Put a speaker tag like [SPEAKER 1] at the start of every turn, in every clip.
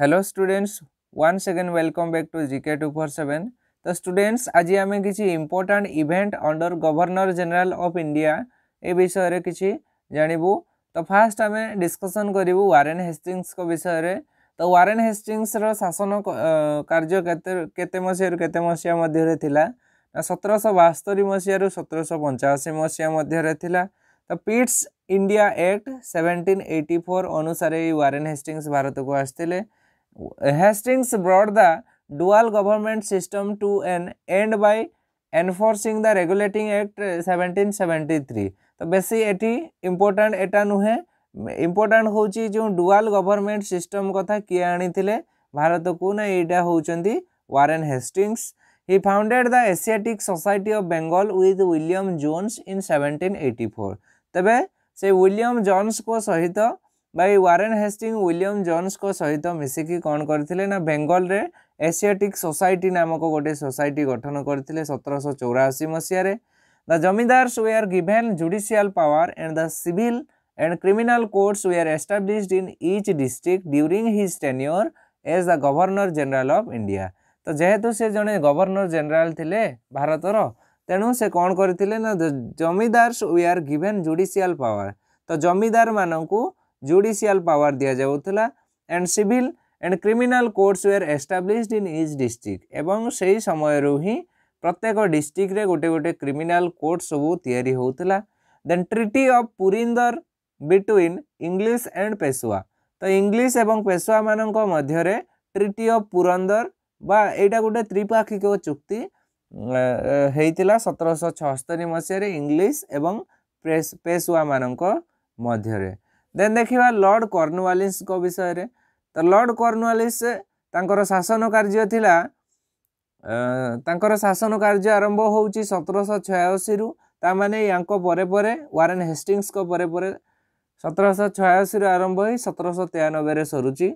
[SPEAKER 1] hello students one second welcome back to GK two four seven তো students আজি আমি কিছু important event under governor general of India এ বিষয়ে কিছু জাণবু তো ফার্স্ট আমি ডিসকসন করবু ওয়ারেন হেস্টিংস বিষয়ে তো ওয়ারেন হেস্টিংসর শাসন কার্য কেতে কেতে মশিয়ার কেতে মশিয়া মধ্যে লা ସତରଶହ ବାସ୍ତରି ମସିହାରୁ ସତରଶହ ପଞ୍ଚାଅଶୀ ମସିହା ମଧ୍ୟରେ ଥିଲା ତ Pitt's India act seventeen eighty four ଅନୁସାରେ ଏଇ ୱାରେନ୍ ହେଷ୍ଟିଙ୍ଗସ୍ ଭାରତକୁ ଆସିଥିଲେ Hastings brought the dual government system to an end by enforcing the regulating act 1773 तो बेसी एटी इम्पोर्टाट एटा नुहे इम्पोर्टाट हूँ जो डुआल गवर्नमेंट सिस्टम कथा किए आनी भारत को ना यहाँ हूँ Warren Hastings he founded the Asiatic society of Bengal with William Jones in 1784 तेबे से विलियम जोन्स को सहित तो ଭାଇ ୱାରେନ୍ ହେଷ୍ଟିଂ ୱିଲିୟମ୍ ଜନ୍ସଙ୍କ ସହିତ ମିଶିକି କ'ଣ କରିଥିଲେ ନା ବେଙ୍ଗଲରେ ଏସିଆଟିକ୍ ସୋସାଇଟି ନାମକ ଗୋଟିଏ ସୋସାଇଟି ଗଠନ କରିଥିଲେ ସତରଶହ ଚଉରାଅଶୀ ମସିହାରେ the zamindars were given judicial power and the civil and criminal courts were established in each district during his tenure as the governor general of India ତ ଯେହେତୁ ସେ ଜଣେ ଗଭର୍ଣ୍ଣର ଜେନେରାଲ୍ ଥିଲେ ଭାରତର ତେଣୁ ସେ କ'ଣ କରିଥିଲେ ନା zamindars were given judicial power ତ ଜମିଦାରମାନଙ୍କୁ जुडिशियाल power दि जाउथला and civil and criminal courts were established in each district एवं ही समय ही प्रत्येक डिस्ट्रिक्ट रे गोटे गोटे क्रिमिनल कोर्ट सब तैयारी होउथला then treaty of Purandar between English and Peshwa तो इंग्लिश एवं पेशुआ मान मध्य ट्रिटी ऑफ पुरंदर बा एटा गोटे त्रिपाक्षिक चुक्ति ହେଇଥିଲା ସତରଶହ ଛଅସ୍ତରୀ ମସିହାରେ ଇଂଲିଶ पेशुआ ପେଶୱା ମାନଙ୍କ ଦେନ୍ ଦେଖିବା ଲର୍ଡ଼ କର୍ଣ୍ଣୱାଲିସ୍ଙ୍କ ବିଷୟରେ ତ ଲର୍ଡ଼ କର୍ଣ୍ଣୱାଲିସ୍ ତାଙ୍କର ଶାସନ କାର୍ଯ୍ୟ ଥିଲା ତାଙ୍କର ଶାସନ କାର୍ଯ୍ୟ ଆରମ୍ଭ ହେଉଛି ସତରଶହ ଛୟାଅଶୀରୁ ତା ମାନେ ୟାଙ୍କ ପରେ ପରେ ୱାରେନ୍ ହେଷ୍ଟିଙ୍ଗସ୍ଙ୍କ ପରେ ପରେ ସତରଶହ ଛୟାଅଶୀରୁ ଆରମ୍ଭ ହୋଇ ସତରଶହ ତେୟାନବେରେ ସରୁଛି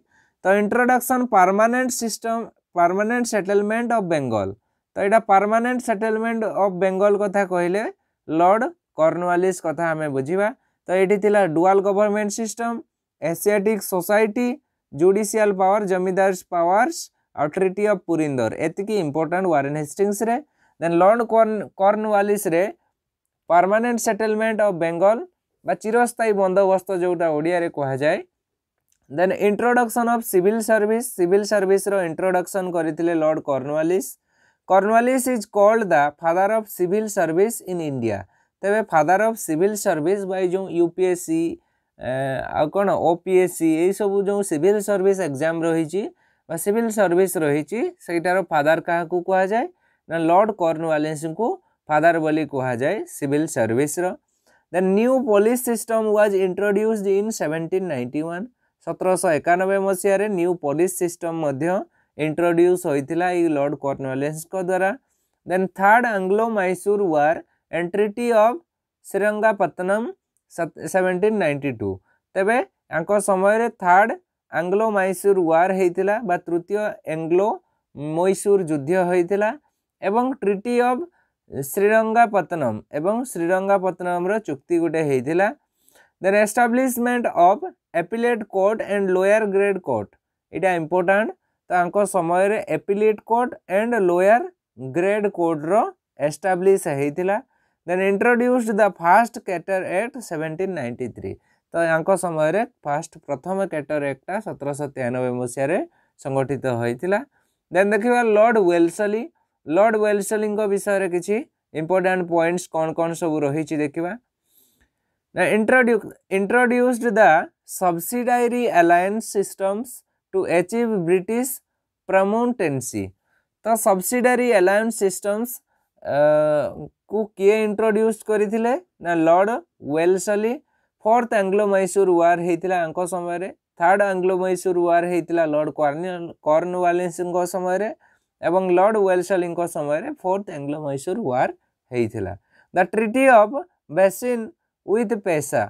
[SPEAKER 1] ତ introduction permanent system permanent settlement of Bengal ତ ଏଇଟା ପର୍ମାନେଣ୍ଟ ସେଟେଲମେଣ୍ଟ ଅଫ୍ ବେଙ୍ଗଲ କଥା କହିଲେ ଲର୍ଡ଼ କର୍ଣ୍ଣୱାଲିସ୍ କଥା ଆମେ ବୁଝିବା ତ ଏଠି ଥିଲା dual government system Asiatic society judicial power zamindars powers ଆଉ ଟ୍ରିଟି ଅଫ୍ ପୁରିନ୍ଦର ଏତିକି ଇମ୍ପୋର୍ଟାଣ୍ଟ ୱାରେନ୍ ହେଷ୍ଟିଙ୍ଗସରେ ଦେନ୍ ଲର୍ଡ଼ କର୍ଣ୍ଣୱାଲିସରେ ପରମାନେଣ୍ଟ ସେଟେଲମେଣ୍ଟ ଅଫ୍ ବେଙ୍ଗଲ বা চিরস্থায়ী বন্দোবস্ত যেটা ওড়িয়ারে কুহযায় then introduction of civil service civil সর্ভিসর ইন্ট্রোডকশন করে Lord Cornwallis Cornwallis is called the father of civil service in India तेज फादर अफ सिभिल सर्विस बै जो यूपीएससी कौन ओपीएससी ये सब जो सिविल सर्विस एग्जाम रही सिविल सर्विस रही फादर क्या को कहुए ना लॉर्ड कर्णवालीस को फादर बोली कहुए civil service new police system was introduced in 1791 ninety one new police system introduce होता लॉर्ड कर्णवालीस द्वारा then third Anglo Mysore war and treaty of Srirangapatnam seventeen ninety two ତେବେ ୟାଙ୍କ ସମୟରେ ଥାର୍ଡ଼ ଆଙ୍ଗ୍ଲୋ ମାଇସୁର ୱାର୍ ହେଇଥିଲା ବା ତୃତୀୟ ଆଙ୍ଗ୍ଲୋ ମୈସୁର ଯୁଦ୍ଧ ହୋଇଥିଲା ଏବଂ ଟ୍ରିଟି ଅଫ୍ ଶ୍ରୀରଙ୍ଗାପତ୍ନମ୍ ଏବଂ ଶ୍ରୀରଙ୍ଗାପତ୍ନମ୍ର ଚୁକ୍ତି ଗୋଟେ ହେଇଥିଲା then establishment of appellate court and lower grade court ଏଇଟା ଇମ୍ପୋର୍ଟାଣ୍ଟ ତ ଆଙ୍କ ସମୟରେ appellate court and lower grade କୋର୍ଟର ଏଷ୍ଟାବ୍ଲିଶ ହେଇଥିଲା then introduced the first charter act seventeen ninety three ତ ୟାଙ୍କ ସମୟରେ ଫାଷ୍ଟ ପ୍ରଥମ କ୍ୟାଟର ଏକ୍ଟଟା ସତରଶହ ତେୟାନବେ ମସିହାରେ ସଂଗଠିତ ହୋଇଥିଲା ଦେନ୍ ଦେଖିବା ଲର୍ଡ଼ ୱେଲସଲି ଲର୍ଡ଼ ୱେଲସଲିଙ୍କ ବିଷୟରେ କିଛି ଇମ୍ପୋର୍ଟାଣ୍ଟ ପଏଣ୍ଟସ୍ କ'ଣ କ'ଣ ସବୁ ରହିଛି ଦେଖିବା ଇଣ୍ଟ୍ରୋଡ୍ୟୁ introduced the subsidiary alliance systems to achieve British ପ୍ରମୋଟେନ୍ସି ତ ସବସିଡାରୀ ଆଲାଏନ୍ସ ସିଷ୍ଟମ୍ସ କୁ କିଏ ଇଣ୍ଟ୍ରୋଡ୍ୟୁସ୍ କରିଥିଲେ ନା lord Wellesley fourth Anglo Mysore war ହେଇଥିଲା ଆଙ୍କ ସମୟରେ ଥାର୍ଡ଼ ଆଙ୍ଗ୍ଲୋ ମୈସୁର ୱାର୍ ହେଇଥିଲା ଲର୍ଡ଼ କର୍ଣ୍ଣ କର୍ଣ୍ଣୱାଲିସ୍ଙ୍କ ସମୟରେ ଏବଂ ଲର୍ଡ଼ ୱେଲସଲିଙ୍କ ସମୟରେ ଫୋର୍ଥ ଆଙ୍ଗ୍ଲୋ ମୈସୁର ୱାର୍ ହେଇଥିଲା the treaty of Bassein with Peshwa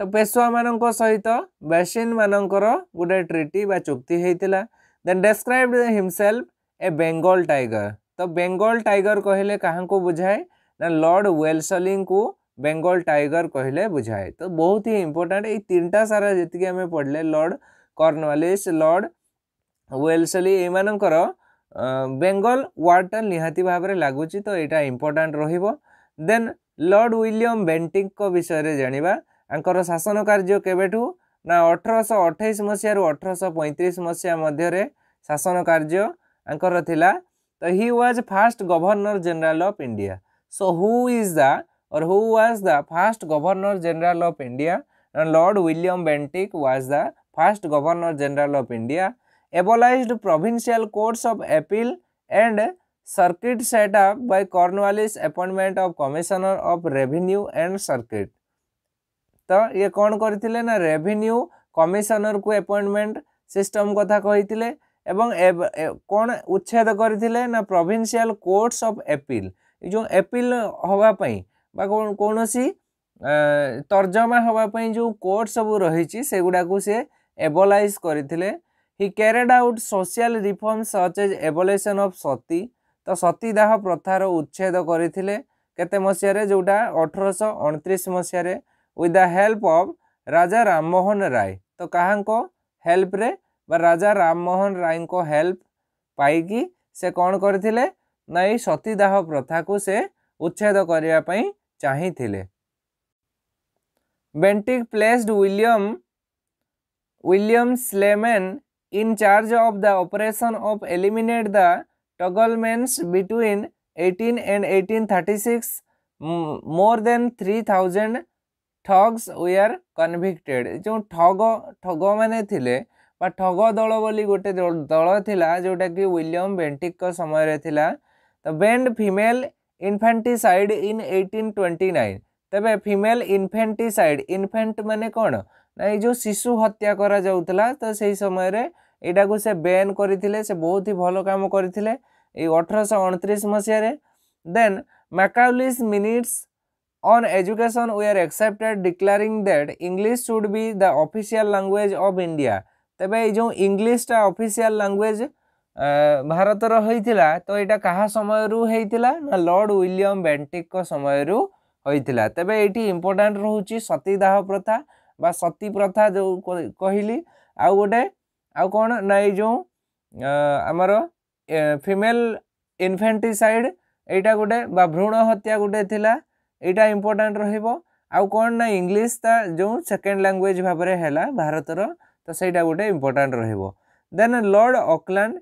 [SPEAKER 1] ତ ପେଶୁଆମାନଙ୍କ ସହିତ ବେସିନ୍ମାନଙ୍କର ଗୋଟେ ଟ୍ରିଟି ବା ଚୁକ୍ତି ହେଇଥିଲା then describe himself a Bengal tiger तो बेंगल टाइगर कहले क्या बुझाए ना लर्ड वेलसली को बेंगल टाइगर कहले बुझाए तो बहुत ही इम्पोर्टाट ये तीन टा सारा जी आम पढ़ले लर्ड कर्णवालिस लॉर्ड वेलसली मानकर बेंगल वार्डटा निहाती भाव में लगुच तो यहाँ इम्पोर्टाट रेन लर्ड विलियम बेंटिंग विषय जाना आंकर शासन कार्य के ना अठरश अठाई मसीह अठरश पैंतीस मसीहा शासन कार्य आंकर थिला तो he was first governor general of India so who is the और who was the first governor general of India lord William Bentinck was the first governor general of India abolished provincial courts of appeal and circuit set up up by Cornwallis appointment of commissioner of and circuit तो ये कौन करते commissioner को appointment system कथा कही ଏବଂ କ'ଣ ଉଚ୍ଛେଦ କରିଥିଲେ ନା ପ୍ରୋଭିନ୍ସିଆଲ କୋର୍ଟସ ଅଫ୍ ଏପିଲ୍ ଏ ଯେଉଁ ଏପିଲ୍ ହେବା ପାଇଁ ବା କୌଣସି ତର୍ଜମା ହେବା ପାଇଁ ଯେଉଁ କୋର୍ଟ ସବୁ ରହିଛି ସେଗୁଡ଼ାକୁ ସେ ଏବଲାଇଜ୍ କରିଥିଲେ he carried out social reform such as abolition of sati ତ ସତୀଦାହ ପ୍ରଥାର ଉଚ୍ଛେଦ କରିଥିଲେ କେତେ ମସିହାରେ ଯେଉଁଟା ଅଠରଶହ ଅଣତିରିଶ ମସିହାରେ with the help of Raja Rammohan Roy ତ କାହାଙ୍କ ହେଲ୍ପରେ राजा राममोहन राय को हेल्प पाई से कौन करते सतीदाह प्रथा को से उच्छेद करने चाहते Bentinck placed William William Sleeman in charge of the operation of eliminate the टगलमेन्स between 18 and 1836 more than 3000 thousand thugs were convicted जो ठग ठग मैंने ବା ଠଗ ଦଳ ବୋଲି ଗୋଟେ ଦଳ ଥିଲା ଯେଉଁଟାକି ୱିଲିୟମ୍ ବେଣ୍ଟିକଙ୍କ ସମୟରେ ଥିଲା ତ banned female infanticide in eighteen twenty nine ତେବେ ଫିମେଲ ଇନଫେଣ୍ଟିସାଇଡ୍ ଇନଫେଣ୍ଟ ମାନେ କ'ଣ ନା ଏଇ ଯେଉଁ ଶିଶୁ ହତ୍ୟା କରାଯାଉଥିଲା ତ ସେହି ସମୟରେ ଏଇଟାକୁ ସେ ବ୍ୟାନ୍ କରିଥିଲେ ସେ ବହୁତ ହି ଭଲ କାମ କରିଥିଲେ ଏଇ ଅଠରଶହ ଅଣତିରିଶ ମସିହାରେ then Macaulay's minutes on education were accepted declaring that English should be the official language of India ତେବେ ଏଇ ଯେଉଁ ଇଂଲିଶଟା ଅଫିସିଆଲ ଲାଙ୍ଗୁଏଜ୍ ଭାରତର ହୋଇଥିଲା ତ ଏଇଟା କାହା ସମୟରୁ ହୋଇଥିଲା ନା ଲର୍ଡ଼ ୱିଲିୟମ୍ ବେଣ୍ଟିକଙ୍କ ସମୟରୁ ହୋଇଥିଲା ତେବେ ଏଇଠି ଇମ୍ପୋର୍ଟାଣ୍ଟ ରହୁଛି ସତୀଦାହ ପ୍ରଥା ବା ସତୀ ପ୍ରଥା ଯେଉଁ କହିଲି ଆଉ ଗୋଟେ ଆଉ କ'ଣ ନା ଏଇ ଯେଉଁ ଆମର ଫିମେଲ ଇନଫେଣ୍ଟିସାଇଡ଼ ଏଇଟା ଗୋଟେ ବା ଭ୍ରୂଣ ହତ୍ୟା ଗୋଟେ ଥିଲା ଏଇଟା ଇମ୍ପୋର୍ଟାଣ୍ଟ ରହିବ ଆଉ କ'ଣ ନା ଇଂଲିଶ ତା ଯେଉଁ ସେକେଣ୍ଡ ଲାଙ୍ଗୁଏଜ୍ ଭାବରେ ହେଲା ଭାରତର ତ ସେଇଟା ଗୋଟେ ଇମ୍ପୋର୍ଟାଣ୍ଟ ରହିବ then lord Auckland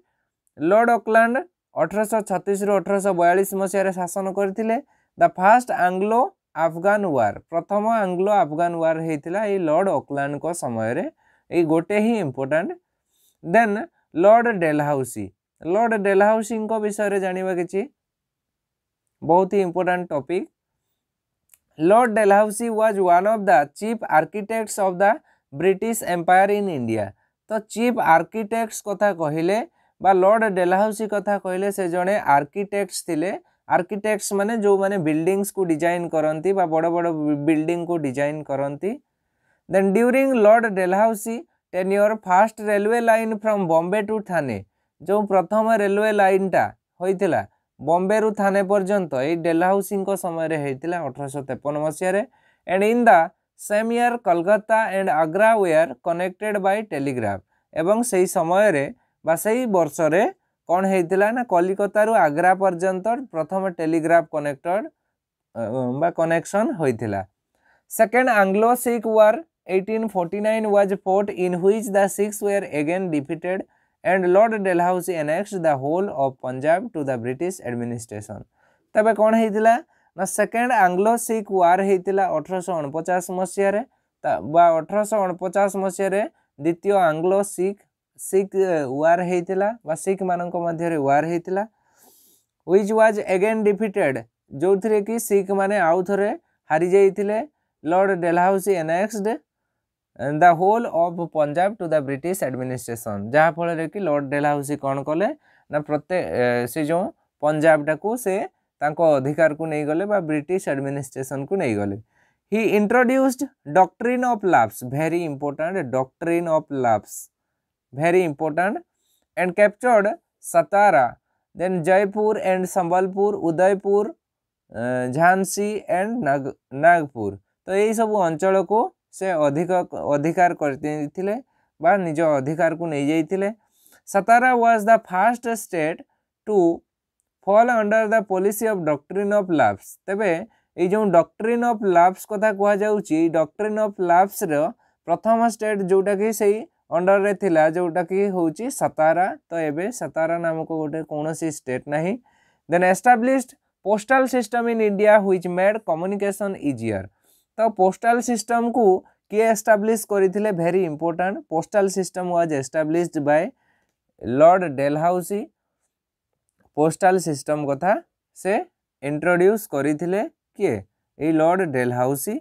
[SPEAKER 1] lord Auckland ଅଠରଶହ ଛତିଶରୁ ଅଠରଶହ ବୟାଳିଶ ମସିହାରେ ଶାସନ କରିଥିଲେ the first Anglo Afghan war ପ୍ରଥମ ଆଙ୍ଗ୍ଲୋ ଆଫଗାନ ୱାର୍ ହେଇଥିଲା ଏଇ ଲର୍ଡ଼ ଅକ୍ଲାଣ୍ଡଙ୍କ ସମୟରେ ଏଇ ଗୋଟେ ହିଁ important then lord Dalhousie lord ଡେଲହାଉସିଙ୍କ ବିଷୟରେ ଜାଣିବା କିଛି ବହୁତ ହି important topic lord Dalhousie was one of the chief architects of the British empire in India ତ ଚିଫ୍ ଆର୍କିଟେକ୍ଟସ୍ କଥା କହିଲେ ବା ଲର୍ଡ଼ ଡେଲାହାଉସି କଥା କହିଲେ ସେ ଜଣେ ଆର୍କିଟେକ୍ଟସ୍ ଥିଲେ ଆର୍କିଟେକ୍ଟସ୍ ମାନେ ଯେଉଁମାନେ ବିଲ୍ଡିଂସକୁ ଡିଜାଇନ୍ କରନ୍ତି ବା ବଡ଼ ବଡ଼ ବିଲ୍ଡିଂକୁ ଡିଜାଇନ୍ କରନ୍ତି then during lord Dalhousie tenure first railway line from Bombay to Thane ଯେଉଁ ପ୍ରଥମ ରେଲୱେ ଲାଇନ୍ଟା ହୋଇଥିଲା ବମ୍ବେରୁ ଥାନେ ପର୍ଯ୍ୟନ୍ତ ଏଇ ଡେଲହାଉସିଙ୍କ ସମୟରେ ହେଇଥିଲା ଅଠରଶହ ତେପନ ମସିହାରେ and in the same year Kolkata and Agra were connected by telegraph ଏବଂ ସେହି ସମୟରେ ବା ସେହି ବର୍ଷରେ କ'ଣ ହେଇଥିଲା ନା କଲିକତାରୁ ଆଗ୍ରା ପର୍ଯ୍ୟନ୍ତ ପ୍ରଥମ ଟେଲିଗ୍ରାଫ କନେକ୍ଟେଡ଼ ବା କନେକ୍ସନ୍ ହୋଇଥିଲା second Anglo Sikh war eighteen forty nine was fought in which the Sikhs were again defeated and lord Dalhousie ଏନେକ୍ସ the whole of Punjab to the British administration ତେବେ କ'ଣ ହେଇଥିଲା ना सेकेंड आंग्लो सिख वार होता अठरश अणपचाश मसीह अठरश अणपचास मसीह द्वितीय आंग्लो सिख सिख वार होता विख मान मध्य वार होता ह्विज व्वाज एगेन डिफिटेड जो थे कि सिख मैंने आउ थे हारी जाइए lord Dalhousie annexed the whole of Punjab to the British administration जहाँफल कि लर्ड डेलाउसी कौन कले ना प्रत्येक से जो पंजाब टाक से अधिकार को नहीं गले बा को नहींगले he introduced doctrine of lapse very important doctrine of lapse very important and captured Satara then Jaipur and Sambalpur Udaipur Jhansi and नाग नागपुर तो यही सब अंचल को से अधिक अधिकार कर निज अधिकार को नहीं जाते Satara was the first state to fall under the policy of doctrine of lapse তেবে এই যে ডক্ট্রিন অফ লাভস কথা কুহযাচ্ছি ডক্ট্রিন অফ লাভসর প্রথম স্টেট যেটা কি সেই অন্ডর্রে লা যেটা কি হচ্ছে সাতারা তো এবে সাতারা নামক গোটে কৌশি স্টেট না then established postal system in India which made communication easier তো পোস্টাল সিস্টম কু किए एस्टाब्लीश करते very important postal system was established by Lord Dalhousie postal system କଥା ସେ ଇଣ୍ଟ୍ରୋଡ୍ୟୁସ୍ କରିଥିଲେ କିଏ ଏଇ ଲର୍ଡ଼ ଡେଲହାଉସି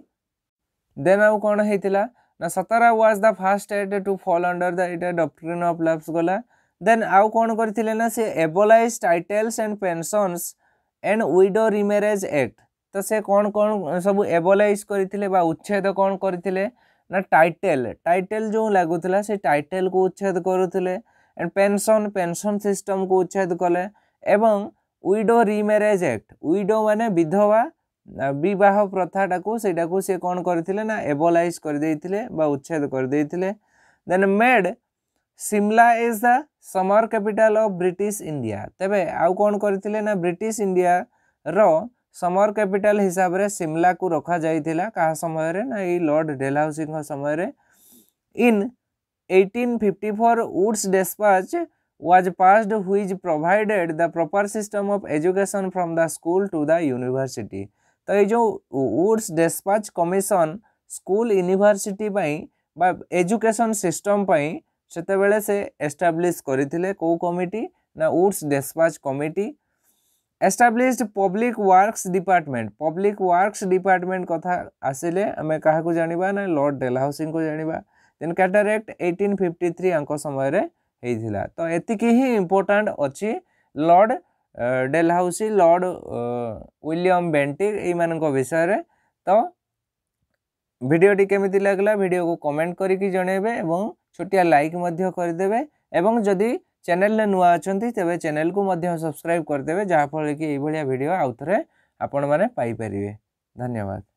[SPEAKER 1] ଦେନ୍ ଆଉ କ'ଣ ହେଇଥିଲା ନା Satara was the first state to fall under the ଏଇଟା ଡକ୍ଟ୍ରିନ୍ ଅଫ୍ ଲାପ୍ସ ଗଲା ଦେନ୍ ଆଉ କ'ଣ କରିଥିଲେ ନା ସେ abolish titles and pensions and widow remarriage act ତ ସେ କ'ଣ କ'ଣ ସବୁ ଏବୋଲାଇଜ୍ କରିଥିଲେ ବା ଉଚ୍ଛେଦ କ'ଣ କରିଥିଲେ ନା ଟାଇଟେଲ୍ ଟାଇଟେଲ୍ ଯେଉଁ ଲାଗୁଥିଲା ସେ ଟାଇଟେଲ୍କୁ ଉଚ୍ଛେଦ କରୁଥିଲେ ଆଣ୍ଡ ପେନ୍ସନ୍ ପେନ୍ସନ୍ ସିଷ୍ଟମ୍କୁ ଉଚ୍ଛେଦ କଲେ एवं उडो रिमेरेज एक्ट उडो मैंने विधवा बह प्रथाटा से कौन करबलाइज करदे उच्छेद करदे then made Simla is the summer capital of British India तबे आउ कौन करते ना ब्रिटिश इंडिया रो समर कैपिटल हिसाब से सिमला को रखा जाता क्या समय रे ना लॉर्ड डेलहाउसी समय रे in 1854 fifty four Wood's despatch was passed which provided the proper system of education from the school to the university तो ये जो Wood's despatch commission school university बा एजुकेशन सिस्टम सेतबले से एस्टाब्लीश करते कौ कमिटी ना Wood's despatch committee established public works department public works department कथा आसिले आम क्या जाना ना लॉर्ड डेलाहाउसी को जाना then cataract eighteen fifty three समय होता तो ये ही इम्पोर्टाट अच्छी lord Dalhousie lord William Bentinck को विषय तो भिडटी केमी लगला भिड को कमेंट करके जनइबे और छोटिया लाइक करदे और जदि चेल नुआ अच्छा तेज चेल को सब्सक्राइब करदे जहाँफल कि यहाँ भिड आउ थे आपण मैंने धन्यवाद